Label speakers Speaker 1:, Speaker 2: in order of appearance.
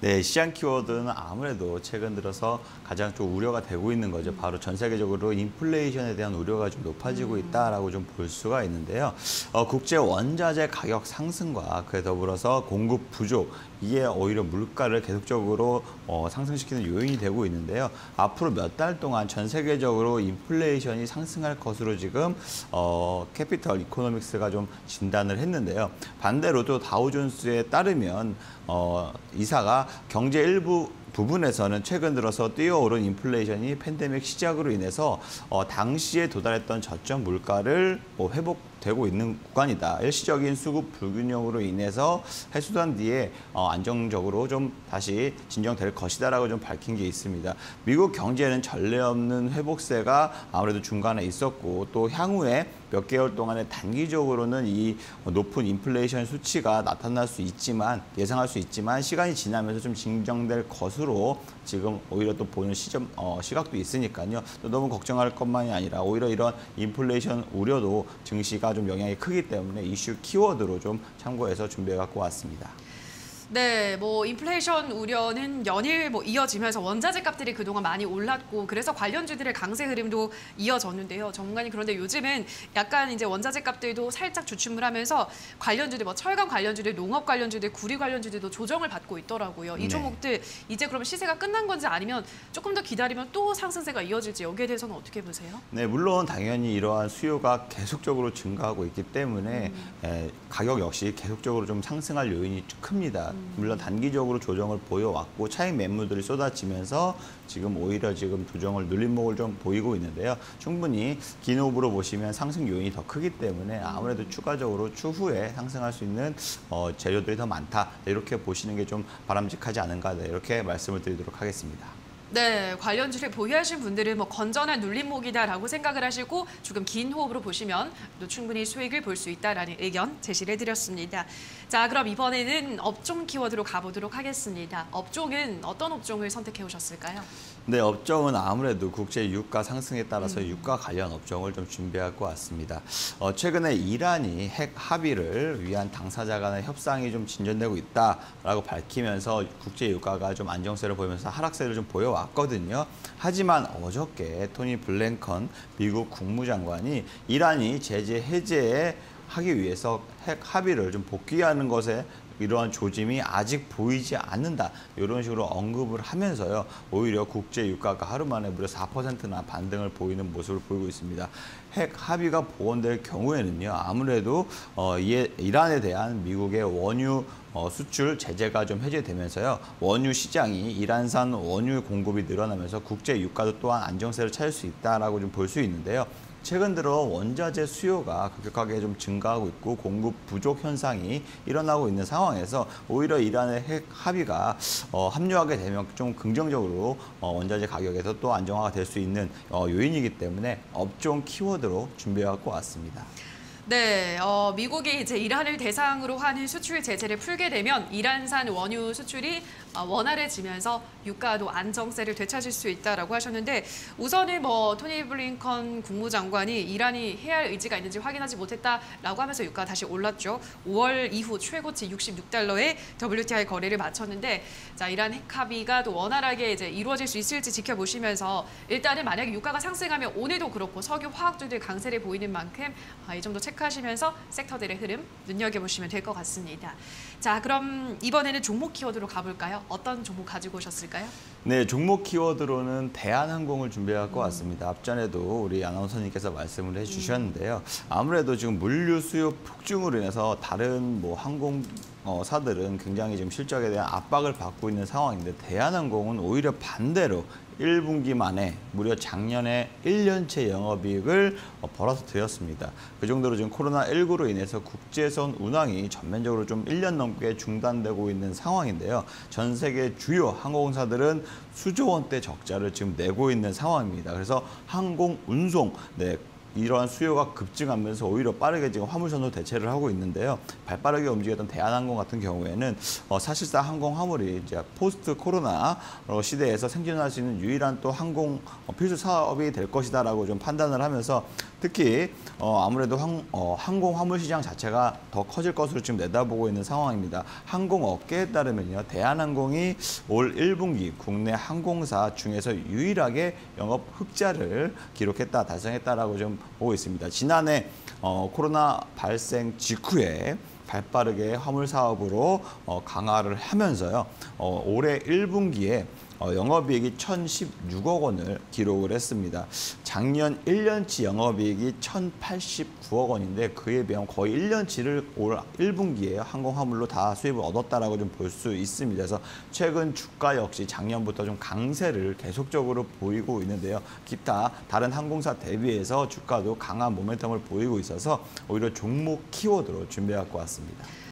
Speaker 1: 네, 시장 키워드는 아무래도 최근 들어서 가장 좀 우려가 되고 있는 거죠. 바로 전 세계적으로 인플레이션에 대한 우려가 좀 높아지고 있다라고 좀 볼 수가 있는데요. 어, 국제 원자재 가격 상승과 그에 더불어서 공급 부족 이게 오히려 물가를 계속적으로 어, 상승시키는 요인이 되고 있는데요. 앞으로 몇 달 동안 전 세계적으로 인플레이션이 상승할 것으로 지금 어, 캐피털 이코노믹스가 좀 진단을 했는데요. 반대로 또 다우존스에 따르면 어, 이사가 경제 일부 부분에서는 최근 들어서 뛰어오른 인플레이션이 팬데믹 시작으로 인해서 어, 당시에 도달했던 저점 물가를 뭐 회복 되고 있는 구간이다. 일시적인 수급 불균형으로 인해서 해소된 뒤에 어, 안정적으로 좀 다시 진정될 것이다라고 좀 밝힌 게 있습니다. 미국 경제는 전례 없는 회복세가 아무래도 중간에 있었고 또 향후에 몇 개월 동안에 단기적으로는 이 높은 인플레이션 수치가 나타날 수 있지만 예상할 수 있지만 시간이 지나면서 좀 진정될 것으로 지금 오히려 또 보는 시점 어, 시각도 있으니까요. 또 너무 걱정할 것만이 아니라 오히려 이런 인플레이션 우려도 증시가 좀 영향이 크기 때문에 이슈 키워드로 좀 참고해서 준비해 갖고 왔습니다.
Speaker 2: 네, 뭐 인플레이션 우려는 연일 뭐 이어지면서 원자재 값들이 그동안 많이 올랐고 그래서 관련주들의 강세 흐름도 이어졌는데요. 전문가님 그런데 요즘은 약간 이제 원자재 값들도 살짝 주춤을 하면서 관련주들 뭐 철강 관련주들, 농업 관련주들, 구리 관련주들도 조정을 받고 있더라고요. 이
Speaker 1: 네.
Speaker 2: 종목들 이제 그럼 시세가 끝난 건지 아니면 조금 더 기다리면 또 상승세가 이어질지 여기에 대해서는 어떻게 보세요?
Speaker 1: 네, 물론 당연히 이러한 수요가 계속적으로 증가하고 있기 때문에 에, 가격 역시 계속적으로 좀 상승할 요인이 큽니다. 물론 단기적으로 조정을 보여왔고 차익 매물들이 쏟아지면서 지금 오히려 지금 조정을 눌림목을 좀 보이고 있는데요. 충분히 긴 호흡으로 보시면 상승 요인이 더 크기 때문에 아무래도 추가적으로 추후에 상승할 수 있는 어, 재료들이 더 많다. 이렇게 보시는 게 좀 바람직하지 않은가 네, 이렇게 말씀을 드리도록 하겠습니다.
Speaker 2: 네, 관련주를 보유하신 분들은 뭐 건전한 눌림목이다라고 생각을 하시고 조금 긴 호흡으로 보시면 또 충분히 수익을 볼 수 있다라는 의견 제시를 해드렸습니다. 자, 그럼 이번에는 업종 키워드로 가보도록 하겠습니다. 업종은 어떤 업종을 선택해 오셨을까요?
Speaker 1: 네, 업종은 아무래도 국제 유가 상승에 따라서 유가 관련 업종을 좀 준비하고 왔습니다. 어, 최근에 이란이 핵 합의를 위한 당사자 간의 협상이 좀 진전되고 있다라고 밝히면서 국제 유가가 좀 안정세를 보이면서 하락세를 좀 보여왔거든요. 하지만 어저께 토니 블랭컨 미국 국무장관이 이란이 제재 해제에 하기 위해서 핵 합의를 좀 복귀하는 것에 이러한 조짐이 아직 보이지 않는다. 이런 식으로 언급을 하면서요. 오히려 국제 유가가 하루 만에 무려 4%나 반등을 보이는 모습을 보이고 있습니다. 핵 합의가 복원될 경우에는요. 아무래도 어, 이에 이란에 대한 미국의 원유 어, 수출 제재가 좀 해제되면서요. 원유 시장이 이란산 원유 공급이 늘어나면서 국제 유가도 또한 안정세를 찾을 수 있다라고 좀 볼 수 있는데요. 최근 들어 원자재 수요가 급격하게 좀 증가하고 있고 공급 부족 현상이 일어나고 있는 상황에서 오히려 이란의 핵 합의가 어, 합류하게 되면 좀 긍정적으로 어, 원자재 가격에서 또 안정화가 될 수 있는 어, 요인이기 때문에 업종 키워드로 준비해 갖고 왔습니다.
Speaker 2: 네, 어, 미국이 이제 이란을 대상으로 하는 수출 제재를 풀게 되면 이란산 원유 수출이 어, 원활해지면서 유가도 안정세를 되찾을 수 있다라고 하셨는데 우선은 뭐 토니 블링컨 국무장관이 이란이 해야 할 의지가 있는지 확인하지 못했다라고 하면서 유가가 다시 올랐죠. 5월 이후 최고치 66달러에 WTI 거래를 마쳤는데 자 이란 핵 합의가 또 원활하게 이제 이루어질 수 있을지 지켜보시면서 일단은 만약에 유가가 상승하면 오늘도 그렇고 석유 화학주들 강세를 보이는 만큼 아, 이 정도 체크하시면서 섹터들의 흐름 눈여겨보시면 될 것 같습니다. 자 그럼 이번에는 종목 키워드로 가볼까요? 어떤 종목 가지고 오셨을까요?
Speaker 1: 네, 종목 키워드로는 대한항공을 준비해갖고 왔습니다. 앞전에도 우리 아나운서님께서 말씀을 해주셨는데요. 아무래도 지금 물류 수요 폭증으로 인해서 다른 뭐 항공 사들은 굉장히 지금 실적에 대한 압박을 받고 있는 상황인데 대한항공은 오히려 반대로 1분기 만에 무려 작년에 1년째 영업이익을 어, 벌어서 드렸습니다. 그 정도로 지금 코로나19로 인해서 국제선 운항이 전면적으로 좀 1년 넘게 중단되고 있는 상황인데요. 전 세계 주요 항공사들은 수조 원대 적자를 지금 내고 있는 상황입니다. 그래서 항공 운송, 네, 이러한 수요가 급증하면서 오히려 빠르게 지금 화물선으로 대체를 하고 있는데요. 발빠르게 움직였던 대한항공 같은 경우에는 어, 사실상 항공 화물이 이제 포스트 코로나 어, 시대에서 생존할 수 있는 유일한 또 항공 어, 필수 사업이 될 것이다라고 좀 판단을 하면서 특히 어, 아무래도 항, 어, 항공 화물 시장 자체가 더 커질 것으로 지금 내다보고 있는 상황입니다. 항공 업계에 따르면요, 대한항공이 올 1분기 국내 항공사 중에서 유일하게 영업 흑자를 기록했다, 달성했다라고 좀 보고 있습니다. 지난해 어, 코로나 발생 직후에 발빠르게 화물 사업으로 어, 강화를 하면서요. 어, 올해 1분기에 어, 영업이익이 1,016억 원을 기록을 했습니다. 작년 1년치 영업이익이 1,089억 원인데 그에 비하면 거의 1년치를 올 1분기에 항공화물로 다 수입을 얻었다라고 좀 볼 수 있습니다. 그래서 최근 주가 역시 작년부터 좀 강세를 계속적으로 보이고 있는데요. 기타 다른 항공사 대비해서 주가도 강한 모멘텀을 보이고 있어서 오히려 종목 키워드로 준비해 갖고 왔습니다.